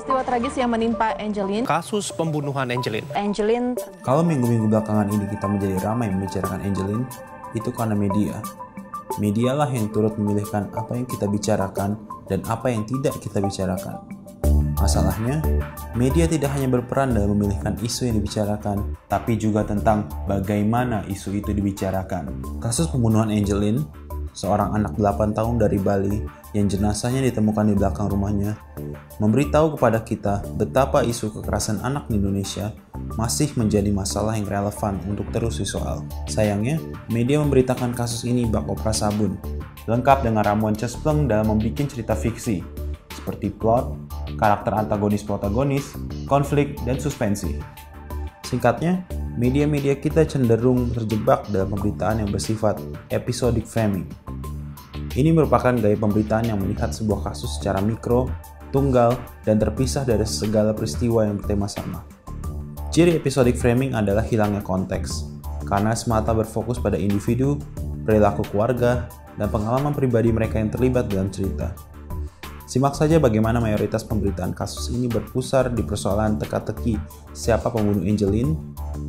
Peristiwa tragis yang menimpa Angelin. Kasus pembunuhan Angelin. Angelin Kalau minggu-minggu belakangan ini kita menjadi ramai membicarakan Angelin, itu karena media. Medialah yang turut memilihkan apa yang kita bicarakan dan apa yang tidak kita bicarakan. Masalahnya, media tidak hanya berperan dalam memilihkan isu yang dibicarakan, tapi juga tentang bagaimana isu itu dibicarakan. Kasus pembunuhan Angelin, seorang anak 8 tahun dari Bali yang jenazahnya ditemukan di belakang rumahnya, memberitahu kepada kita betapa isu kekerasan anak di Indonesia masih menjadi masalah yang relevan untuk terus disoal. Sayangnya, media memberitakan kasus ini bak opera sabun, lengkap dengan ramuan cespleng dalam membuat cerita fiksi, seperti plot, karakter antagonis-protagonis, konflik, dan suspensi. Singkatnya, media-media kita cenderung terjebak dalam pemberitaan yang bersifat episodic framing. Ini merupakan gaya pemberitaan yang melihat sebuah kasus secara mikro, tunggal, dan terpisah dari segala peristiwa yang bertema sama. Ciri episodic framing adalah hilangnya konteks, karena semata berfokus pada individu, perilaku keluarga, dan pengalaman pribadi mereka yang terlibat dalam cerita. Simak saja bagaimana mayoritas pemberitaan kasus ini berpusar di persoalan teka-teki siapa pembunuh Angelin,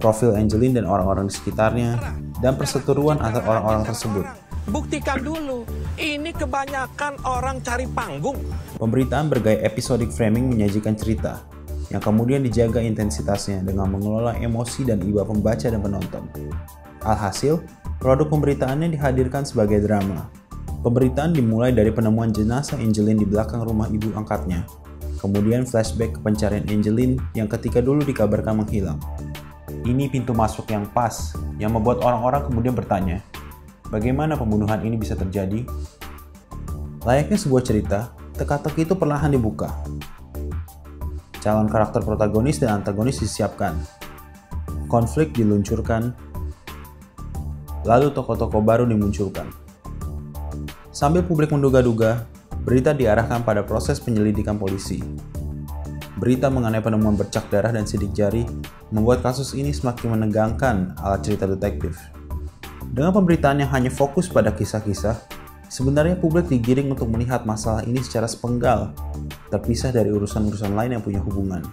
profil Angelin dan orang-orang di sekitarnya, dan perseteruan antar orang-orang tersebut. Buktikan dulu, ini kebanyakan orang cari panggung. Pemberitaan bergaya episodic framing menyajikan cerita, yang kemudian dijaga intensitasnya dengan mengelola emosi dan iba pembaca dan penonton. Alhasil, produk pemberitaannya dihadirkan sebagai drama, Pemberitaan dimulai dari penemuan jenazah Angelin di belakang rumah ibu angkatnya. Kemudian flashback ke pencarian Angelin yang ketika dulu dikabarkan menghilang. Ini pintu masuk yang pas, yang membuat orang-orang kemudian bertanya, bagaimana pembunuhan ini bisa terjadi? Layaknya sebuah cerita, teka-teki itu perlahan dibuka. Calon karakter protagonis dan antagonis disiapkan. Konflik diluncurkan, lalu tokoh-tokoh baru dimunculkan. Sambil publik menduga-duga, berita diarahkan pada proses penyelidikan polisi. Berita mengenai penemuan bercak darah dan sidik jari membuat kasus ini semakin menegangkan ala cerita detektif. Dengan pemberitaan yang hanya fokus pada kisah-kisah, sebenarnya publik digiring untuk melihat masalah ini secara sepenggal, terpisah dari urusan-urusan lain yang punya hubungan.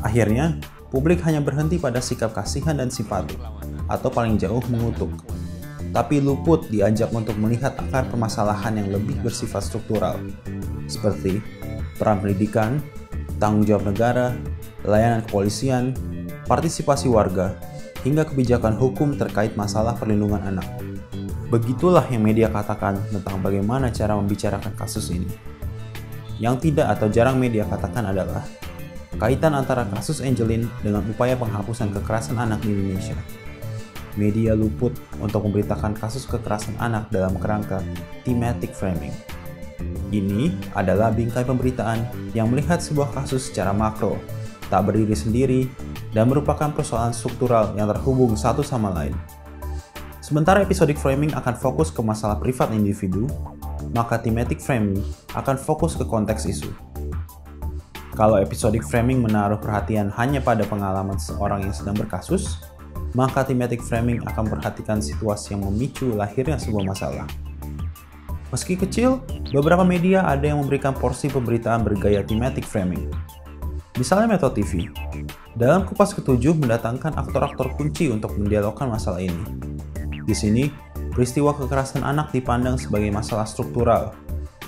Akhirnya, publik hanya berhenti pada sikap kasihan dan simpati, atau paling jauh mengutuk tapi luput diajak untuk melihat akar permasalahan yang lebih bersifat struktural, seperti peran pendidikan, tanggung jawab negara, layanan kepolisian, partisipasi warga, hingga kebijakan hukum terkait masalah perlindungan anak. Begitulah yang media katakan tentang bagaimana cara membicarakan kasus ini. Yang tidak atau jarang media katakan adalah kaitan antara kasus Angelin dengan upaya penghapusan kekerasan anak di Indonesia media luput untuk memberitakan kasus kekerasan anak dalam kerangka thematic framing. Ini adalah bingkai pemberitaan yang melihat sebuah kasus secara makro, tak berdiri sendiri, dan merupakan persoalan struktural yang terhubung satu sama lain. Sementara episodic framing akan fokus ke masalah privat individu, maka thematic framing akan fokus ke konteks isu. Kalau episodic framing menaruh perhatian hanya pada pengalaman seorang yang sedang berkasus, maka thematic framing akan memperhatikan situasi yang memicu lahirnya sebuah masalah. Meski kecil, beberapa media ada yang memberikan porsi pemberitaan bergaya thematic framing. Misalnya Metro TV. Dalam kupas ketujuh mendatangkan aktor-aktor kunci untuk mendialogkan masalah ini. Di sini, peristiwa kekerasan anak dipandang sebagai masalah struktural,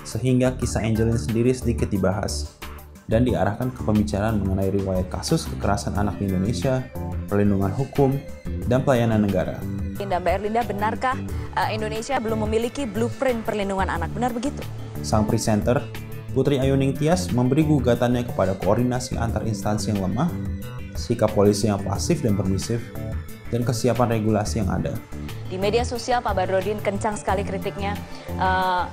sehingga kisah Angelin sendiri sedikit dibahas dan diarahkan ke pembicaraan mengenai riwayat kasus kekerasan anak di Indonesia, perlindungan hukum, dan pelayanan negara. Linda, Mbak Erlinda, benarkah uh, Indonesia belum memiliki blueprint perlindungan anak? Benar begitu? Sang presenter, Putri Ayuning Tias memberi gugatannya kepada koordinasi antar instansi yang lemah, sikap polisi yang pasif dan permisif, dan kesiapan regulasi yang ada. Di media sosial Pak Badrodin kencang sekali kritiknya. Uh,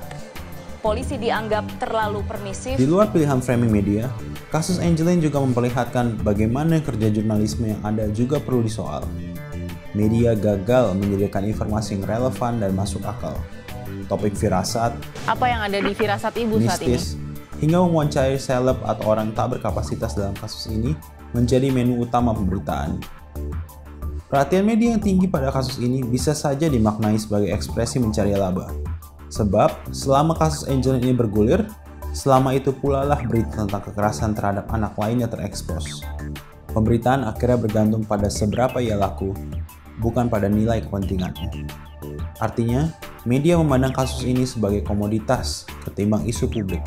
polisi dianggap terlalu permisif. Di luar pilihan framing media, kasus Angelin juga memperlihatkan bagaimana kerja jurnalisme yang ada juga perlu disoal. Media gagal menyediakan informasi yang relevan dan masuk akal. Topik firasat, apa yang ada di firasat ibu mistis, saat ini? hingga mewawancarai seleb atau orang tak berkapasitas dalam kasus ini menjadi menu utama pemberitaan. Perhatian media yang tinggi pada kasus ini bisa saja dimaknai sebagai ekspresi mencari laba. Sebab, selama kasus Angel ini bergulir, Selama itu pula lah berita tentang kekerasan terhadap anak lainnya terekspos. Pemberitaan akhirnya bergantung pada seberapa ia laku, bukan pada nilai kepentingannya. Artinya, media memandang kasus ini sebagai komoditas ketimbang isu publik.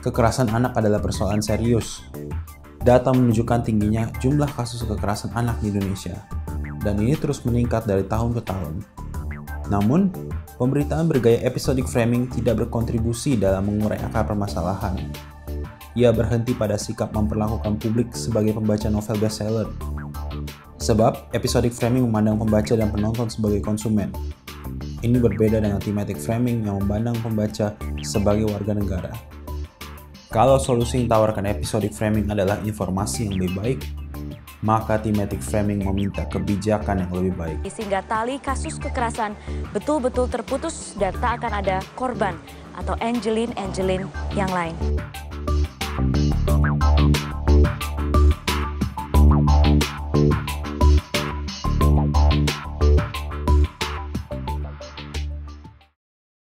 Kekerasan anak adalah persoalan serius. Data menunjukkan tingginya jumlah kasus kekerasan anak di Indonesia, dan ini terus meningkat dari tahun ke tahun. Namun, pemberitaan bergaya episodic framing tidak berkontribusi dalam mengurai akar permasalahan. Ia berhenti pada sikap memperlakukan publik sebagai pembaca novel bestseller. Sebab, episodic framing memandang pembaca dan penonton sebagai konsumen. Ini berbeda dengan thematic framing yang memandang pembaca sebagai warga negara. Kalau solusi yang ditawarkan episodic framing adalah informasi yang lebih baik, maka thematic framing meminta kebijakan yang lebih baik. Sehingga tali kasus kekerasan betul-betul terputus dan tak akan ada korban atau Angelin-Angelin yang lain.